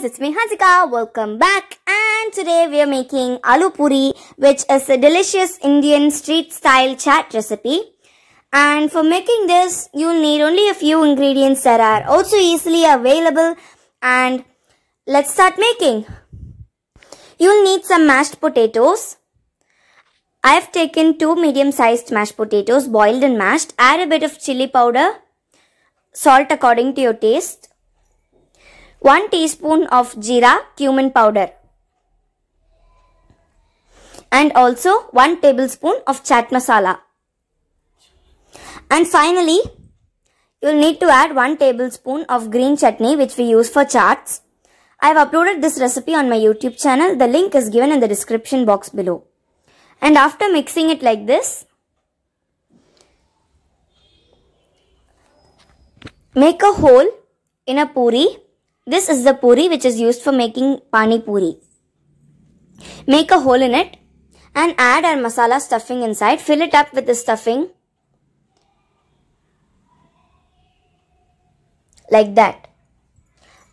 guys, it's me Hansika. Welcome back. And today we are making aloo puri, which is a delicious Indian street style chaat recipe. And for making this, you'll need only a few ingredients that are also easily available. And let's start making. You'll need some mashed potatoes. I have taken two medium sized mashed potatoes, boiled and mashed. Add a bit of chili powder, salt according to your taste 1 teaspoon of jeera cumin powder and also 1 tablespoon of chaat masala. And finally, you'll need to add 1 tablespoon of green chutney which we use for chaats. I have uploaded this recipe on my YouTube channel. The link is given in the description box below. And after mixing it like this, make a hole in a puri this is the puri which is used for making pani puri. Make a hole in it and add our masala stuffing inside. Fill it up with the stuffing like that.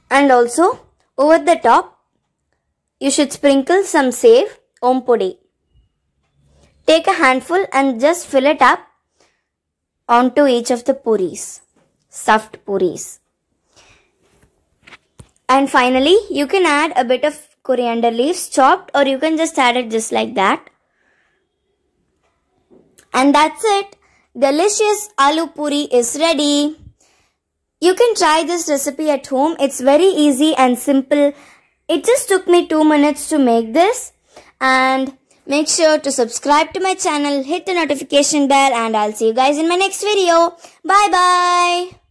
And also over the top you should sprinkle some sev om podi. Take a handful and just fill it up onto each of the puris, stuffed puris. And finally, you can add a bit of coriander leaves chopped or you can just add it just like that. And that's it. Delicious aloo puri is ready. You can try this recipe at home. It's very easy and simple. It just took me 2 minutes to make this. And make sure to subscribe to my channel, hit the notification bell and I'll see you guys in my next video. Bye bye.